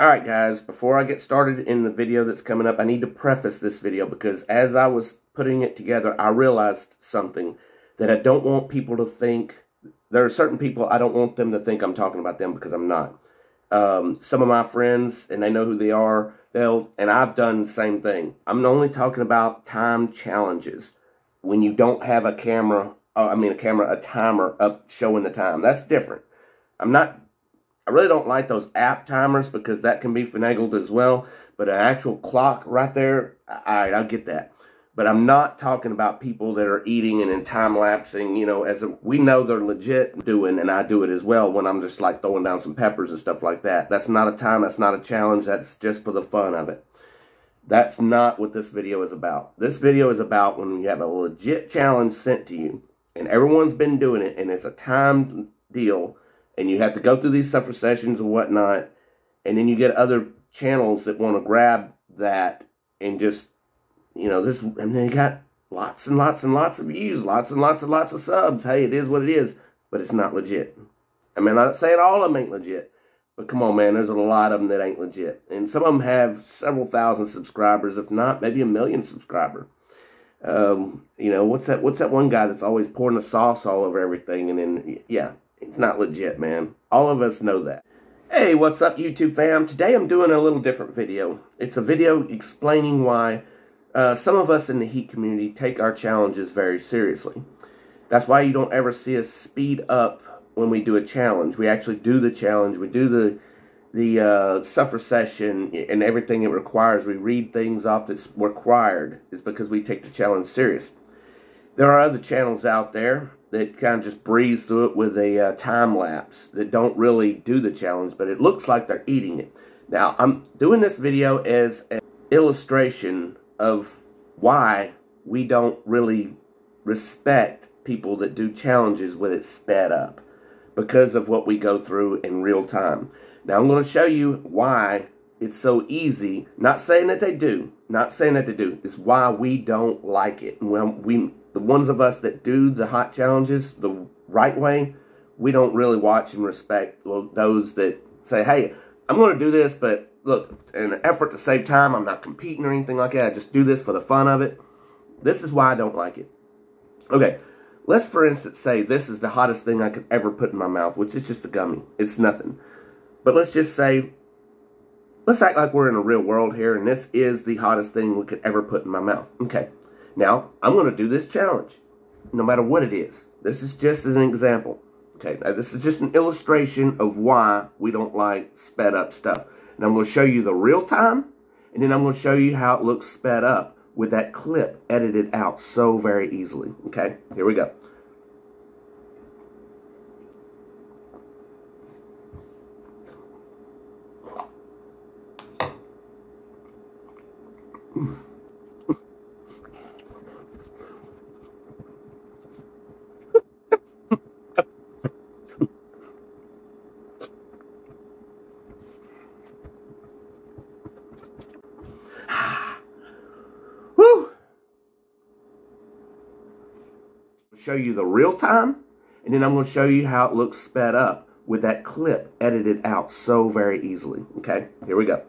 Alright guys, before I get started in the video that's coming up, I need to preface this video because as I was putting it together, I realized something that I don't want people to think, there are certain people I don't want them to think I'm talking about them because I'm not. Um, some of my friends, and they know who they are, they'll, and I've done the same thing. I'm only talking about time challenges when you don't have a camera, uh, I mean a camera, a timer up showing the time. That's different. I'm not I really don't like those app timers because that can be finagled as well. But an actual clock right there, all right, I get that. But I'm not talking about people that are eating and in time lapsing, you know, as a, we know they're legit doing, and I do it as well when I'm just like throwing down some peppers and stuff like that. That's not a time, that's not a challenge, that's just for the fun of it. That's not what this video is about. This video is about when you have a legit challenge sent to you, and everyone's been doing it, and it's a timed deal, and you have to go through these suffer sessions and whatnot, and then you get other channels that want to grab that and just, you know, this, and they got lots and lots and lots of views, lots and lots and lots of subs. Hey, it is what it is, but it's not legit. I mean, I'm not saying all of them ain't legit, but come on, man, there's a lot of them that ain't legit. And some of them have several thousand subscribers, if not maybe a million subscriber. Um, you know, what's that, what's that one guy that's always pouring the sauce all over everything? And then, yeah, it's not legit, man. All of us know that. Hey, what's up, YouTube fam? Today I'm doing a little different video. It's a video explaining why uh, some of us in the Heat community take our challenges very seriously. That's why you don't ever see us speed up when we do a challenge. We actually do the challenge. We do the the uh, suffer session and everything it requires. We read things off that's required is because we take the challenge serious. There are other channels out there that kind of just breeze through it with a uh, time lapse that don't really do the challenge, but it looks like they're eating it. Now, I'm doing this video as an illustration of why we don't really respect people that do challenges with it sped up because of what we go through in real time. Now, I'm going to show you why it's so easy. Not saying that they do, not saying that they do. It's why we don't like it. When we the ones of us that do the hot challenges the right way, we don't really watch and respect those that say, hey, I'm going to do this, but look, in an effort to save time, I'm not competing or anything like that. I just do this for the fun of it. This is why I don't like it. Okay, let's for instance say this is the hottest thing I could ever put in my mouth, which is just a gummy. It's nothing. But let's just say, let's act like we're in a real world here, and this is the hottest thing we could ever put in my mouth. Okay. Now, I'm going to do this challenge, no matter what it is. This is just as an example. Okay, now this is just an illustration of why we don't like sped up stuff. And I'm going to show you the real time, and then I'm going to show you how it looks sped up with that clip edited out so very easily. Okay, here we go. Show you the real time, and then I'm going to show you how it looks sped up with that clip edited out so very easily. Okay, here we go.